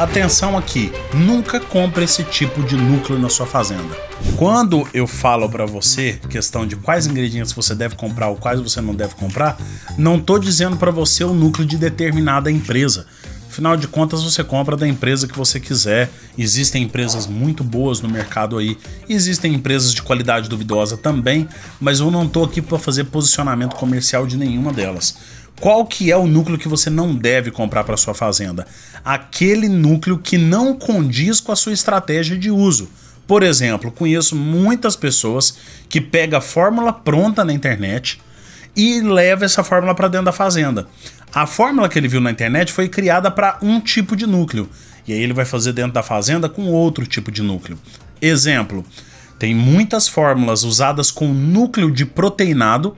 Atenção aqui, nunca compre esse tipo de núcleo na sua fazenda. Quando eu falo para você questão de quais ingredientes você deve comprar ou quais você não deve comprar, não tô dizendo para você o núcleo de determinada empresa. Afinal de contas, você compra da empresa que você quiser. Existem empresas muito boas no mercado aí. Existem empresas de qualidade duvidosa também, mas eu não tô aqui para fazer posicionamento comercial de nenhuma delas. Qual que é o núcleo que você não deve comprar para sua fazenda? Aquele núcleo que não condiz com a sua estratégia de uso. Por exemplo, conheço muitas pessoas que pegam a fórmula pronta na internet e leva essa fórmula para dentro da fazenda. A fórmula que ele viu na internet foi criada para um tipo de núcleo, e aí ele vai fazer dentro da fazenda com outro tipo de núcleo. Exemplo: tem muitas fórmulas usadas com núcleo de proteinado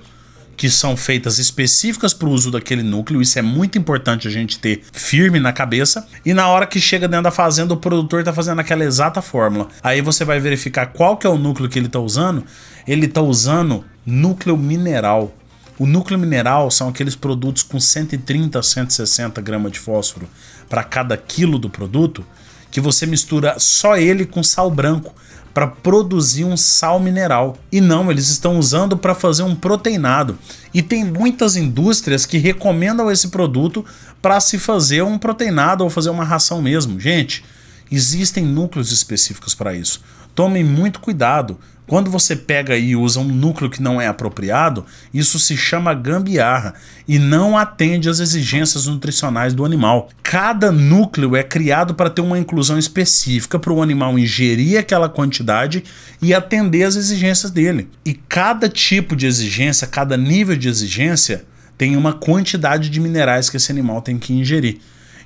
que são feitas específicas para o uso daquele núcleo, isso é muito importante a gente ter firme na cabeça. E na hora que chega dentro da fazenda, o produtor está fazendo aquela exata fórmula. Aí você vai verificar qual que é o núcleo que ele está usando. Ele está usando núcleo mineral. O núcleo mineral são aqueles produtos com 130 a 160 gramas de fósforo para cada quilo do produto, que você mistura só ele com sal branco para produzir um sal mineral. E não, eles estão usando para fazer um proteinado. E tem muitas indústrias que recomendam esse produto para se fazer um proteinado ou fazer uma ração mesmo. Gente, existem núcleos específicos para isso. Tomem muito cuidado. Quando você pega e usa um núcleo que não é apropriado, isso se chama gambiarra e não atende às exigências nutricionais do animal. Cada núcleo é criado para ter uma inclusão específica para o animal ingerir aquela quantidade e atender às exigências dele. E cada tipo de exigência, cada nível de exigência, tem uma quantidade de minerais que esse animal tem que ingerir.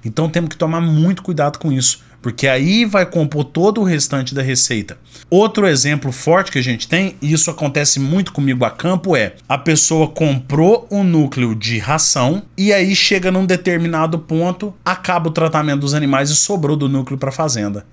Então temos que tomar muito cuidado com isso porque aí vai compor todo o restante da receita. Outro exemplo forte que a gente tem, e isso acontece muito comigo a campo, é a pessoa comprou um núcleo de ração e aí chega num determinado ponto, acaba o tratamento dos animais e sobrou do núcleo para fazenda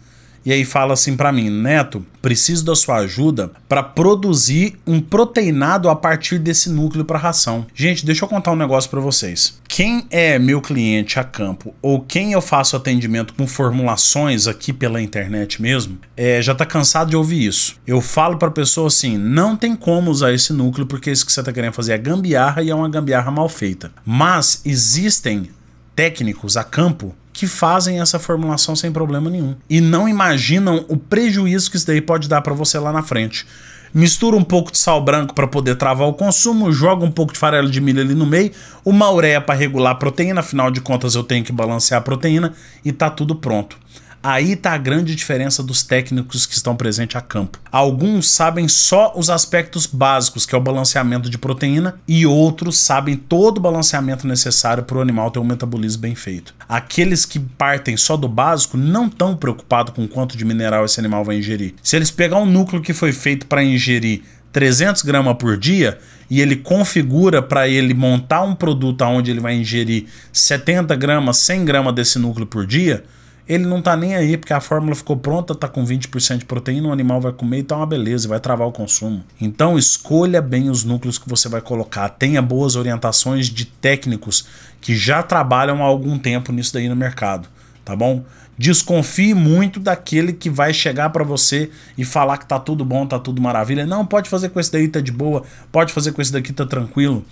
e aí fala assim para mim, Neto, preciso da sua ajuda para produzir um proteinado a partir desse núcleo para ração. Gente, deixa eu contar um negócio para vocês. Quem é meu cliente a campo ou quem eu faço atendimento com formulações aqui pela internet mesmo, é, já tá cansado de ouvir isso. Eu falo para pessoa assim, não tem como usar esse núcleo porque isso que você tá querendo fazer é gambiarra e é uma gambiarra mal feita. Mas existem técnicos a campo que fazem essa formulação sem problema nenhum e não imaginam o prejuízo que isso daí pode dar para você lá na frente. Mistura um pouco de sal branco para poder travar o consumo, joga um pouco de farelo de milho ali no meio, uma ureia para regular a proteína, afinal de contas eu tenho que balancear a proteína e tá tudo pronto. Aí está a grande diferença dos técnicos que estão presentes a campo. Alguns sabem só os aspectos básicos, que é o balanceamento de proteína, e outros sabem todo o balanceamento necessário para o animal ter um metabolismo bem feito. Aqueles que partem só do básico não estão preocupados com quanto de mineral esse animal vai ingerir. Se eles pegar um núcleo que foi feito para ingerir 300 gramas por dia e ele configura para ele montar um produto onde ele vai ingerir 70 gramas, 100 gramas desse núcleo por dia, ele não tá nem aí, porque a fórmula ficou pronta, tá com 20% de proteína, o animal vai comer e tá uma beleza, vai travar o consumo. Então escolha bem os núcleos que você vai colocar, tenha boas orientações de técnicos que já trabalham há algum tempo nisso daí no mercado, tá bom? Desconfie muito daquele que vai chegar para você e falar que tá tudo bom, tá tudo maravilha. Não, pode fazer com esse daí, tá de boa, pode fazer com esse daqui, tá tranquilo.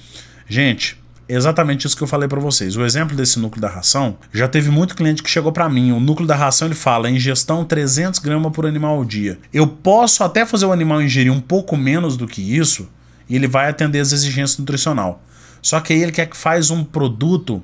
Gente, exatamente isso que eu falei para vocês. O exemplo desse núcleo da ração, já teve muito cliente que chegou para mim. O núcleo da ração ele fala ingestão 300 gramas por animal ao dia. Eu posso até fazer o animal ingerir um pouco menos do que isso e ele vai atender as exigências nutricional. Só que aí ele quer que faz um produto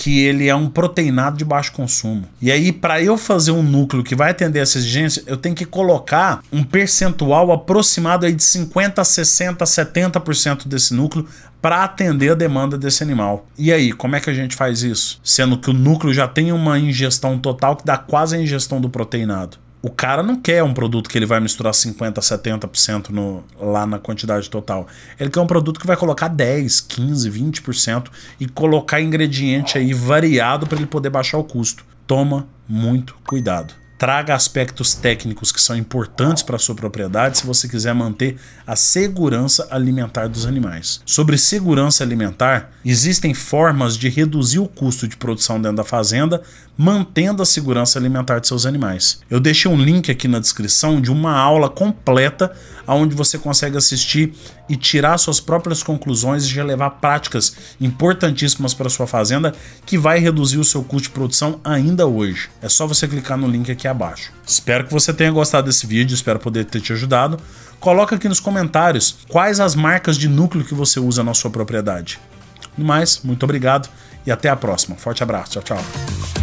que ele é um proteinado de baixo consumo. E aí, para eu fazer um núcleo que vai atender essa exigência, eu tenho que colocar um percentual aproximado aí de 50, 60, 70% desse núcleo para atender a demanda desse animal. E aí, como é que a gente faz isso? Sendo que o núcleo já tem uma ingestão total que dá quase a ingestão do proteinado o cara não quer um produto que ele vai misturar 50%, 70% no, lá na quantidade total. Ele quer um produto que vai colocar 10, 15, 20% e colocar ingrediente aí variado para ele poder baixar o custo. Toma muito cuidado. Traga aspectos técnicos que são importantes para sua propriedade se você quiser manter a segurança alimentar dos animais. Sobre segurança alimentar, existem formas de reduzir o custo de produção dentro da fazenda, mantendo a segurança alimentar de seus animais. Eu deixei um link aqui na descrição de uma aula completa onde você consegue assistir e tirar suas próprias conclusões e já levar práticas importantíssimas para sua fazenda que vai reduzir o seu custo de produção ainda hoje. É só você clicar no link aqui abaixo. Espero que você tenha gostado desse vídeo, espero poder ter te ajudado. Coloca aqui nos comentários quais as marcas de núcleo que você usa na sua propriedade. No mais, muito obrigado e até a próxima. Forte abraço, tchau, tchau.